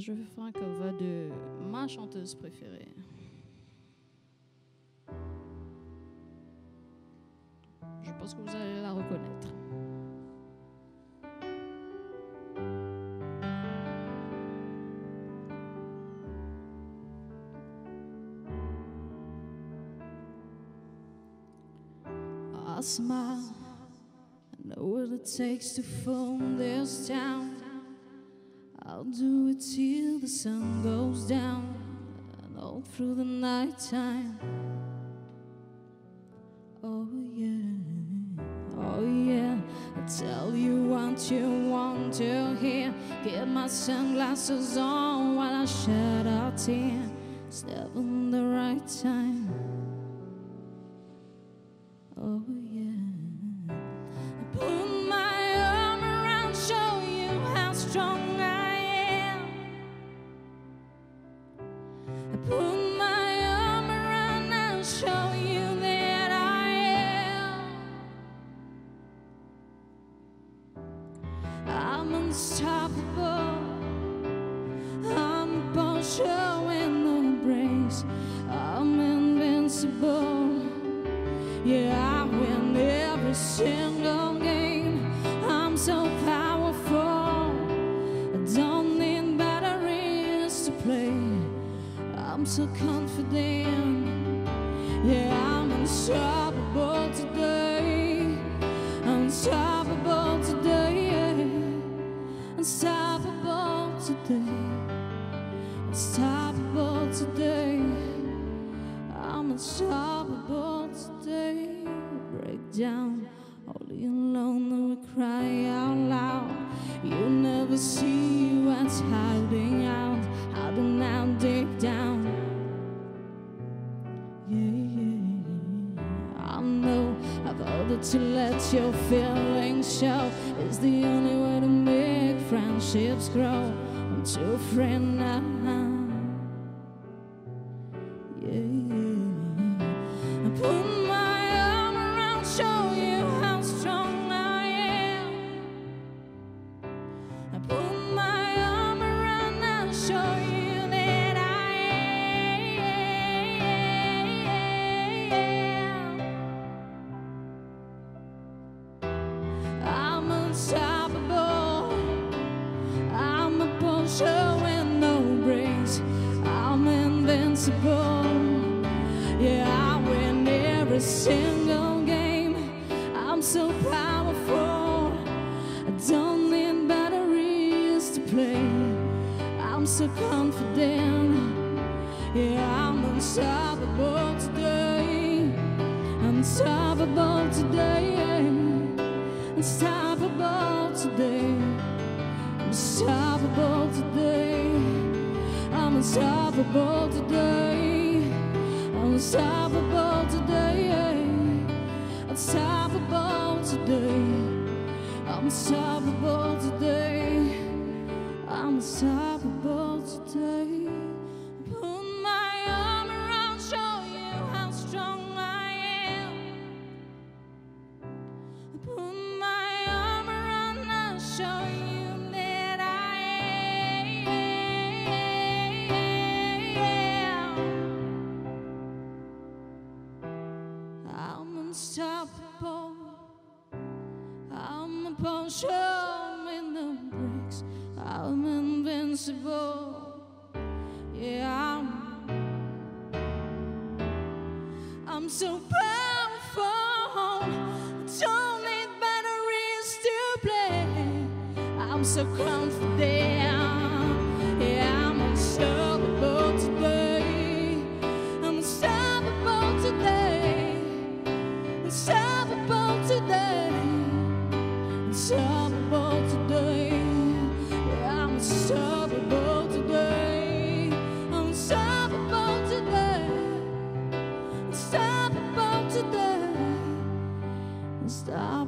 je vais faire un cover de ma chanteuse préférée. Je pense que vous allez la reconnaître. I. I know what it takes to this town. I'll do it till the sun goes down and all through the night time. Oh yeah, oh yeah. I tell you what you want to hear. Get my sunglasses on while I shed a tear. Step in the right time. Yeah, I win every I'm so confident. Yeah, I'm unstoppable today. Unstoppable today. Unstoppable today. Unstoppable today. I'm unstoppable today. Break down, only alone and we cry out loud. You never see what's hiding out, hiding out deep down. Know I've heard to let your feelings show is the only way to make friendships grow. I'm too afraid now. With no brakes. I'm invincible. Yeah, I win every single game. I'm so powerful. I don't need batteries to play. I'm so confident. Yeah, I'm unstoppable today. Unstoppable today. Unstoppable today. Unstoppable today. I'm unstoppable today. Unstoppable today. Unstoppable today. I'm unstoppable today. I'm unstoppable today. Unstoppable. I'm a potion with no breaks. I'm invincible. Yeah, I'm, I'm so powerful. Don't need batteries to play. I'm so confident.